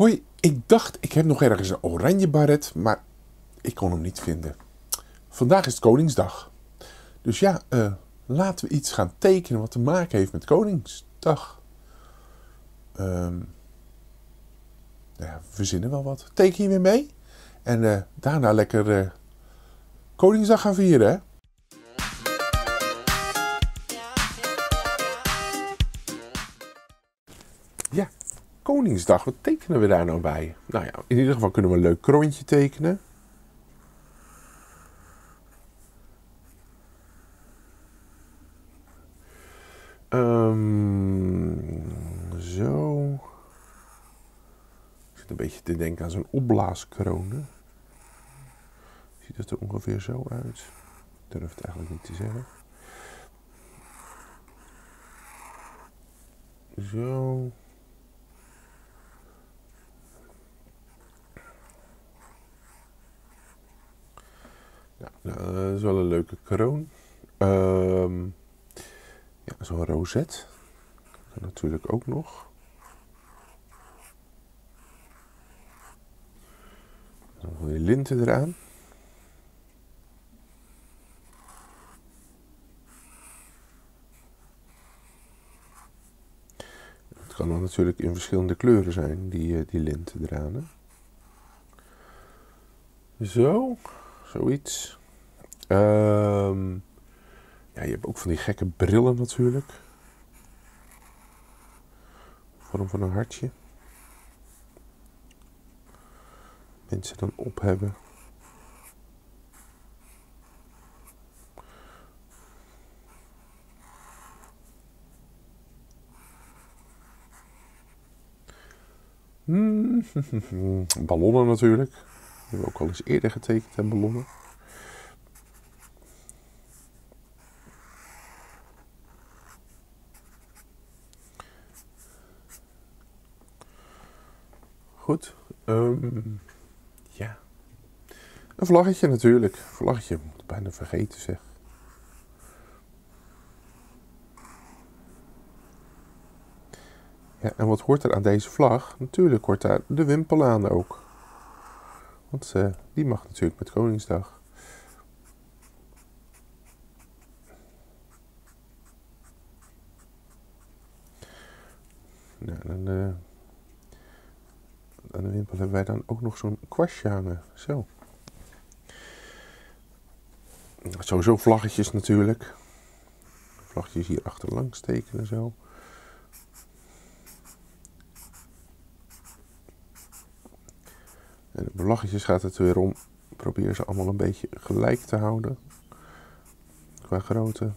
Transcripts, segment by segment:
Hoi, ik dacht ik heb nog ergens een oranje baret, maar ik kon hem niet vinden. Vandaag is het Koningsdag. Dus ja, eh, laten we iets gaan tekenen wat te maken heeft met Koningsdag. Nou ja, we verzinnen wel wat. Teken je weer mee? En eh, daarna lekker eh, Koningsdag gaan vieren, hè? Ja, Koningsdag, wat tekenen we daar nou bij? Nou ja, in ieder geval kunnen we een leuk kroontje tekenen. Ehm, zo. Ik zit een beetje te denken aan zo'n opblaaskroon. Ziet het er ongeveer zo uit? Ik durf het eigenlijk niet te zeggen. Zo. Ja, nou, dat is wel een leuke kroon. Ehm, ja, zo'n rozet. Dat natuurlijk ook nog. Dan je linten eraan. Het kan dan natuurlijk in verschillende kleuren zijn, die, eh, die linten eraan. Zo, zoiets. Ehm ja, je hebt ook van die gekke brillen natuurlijk. Vorm van een hartje. Mensen dan op hebben. Hmm, Ballonnen natuurlijk. Die hebben we ook al eens eerder getekend, hè, ballonnen. Goed. ehm, ja. Een vlaggetje natuurlijk. Een vlaggetje, moet bijna vergeten zeg. Ja, en wat hoort er aan deze vlag? Natuurlijk hoort daar de wimpel aan ook. Want eh, die mag natuurlijk met Koningsdag. Nou, dan, eh, aan de wimpel hebben wij dan ook nog zo'n kwastje hangen. Zo. Sowieso vlaggetjes natuurlijk. Vlaggetjes hier achterlangs tekenen zo. En de vlaggetjes gaat het weer om. Probeer ze allemaal een beetje gelijk te houden. Qua grootte.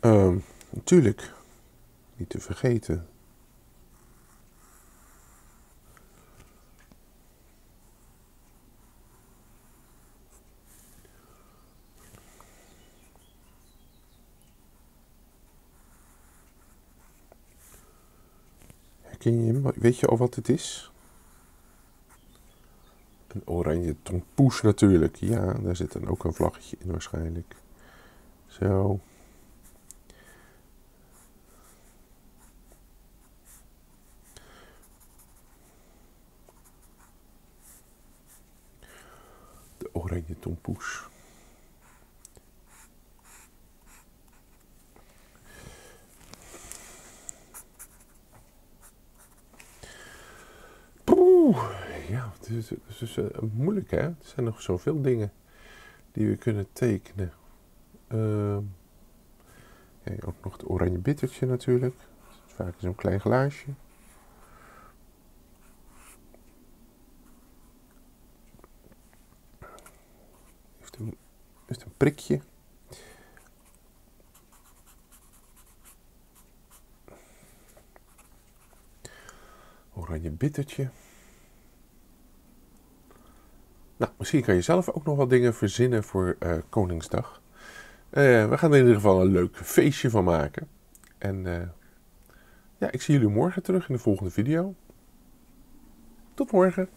Ehm, natuurlijk, niet te vergeten. Herken je hem? Weet je al wat het is? Een oranje tompoes natuurlijk. Ja, daar zit dan ook een vlaggetje in waarschijnlijk. Zo. De oranje tompoes. Poeh, ja, het is, het is eh, moeilijk hè. Er zijn nog zoveel dingen die we kunnen tekenen. Ja, ook nog het oranje bittertje natuurlijk. Vaak zo'n klein glaasje. Heeft heeft een prikje. Oranje bittertje. Nou, misschien kan je zelf ook nog wat dingen verzinnen voor eh, Koningsdag. Eh, we gaan er in ieder geval een leuk feestje van maken. En eh, ja, ik zie jullie morgen terug in de volgende video. Tot morgen.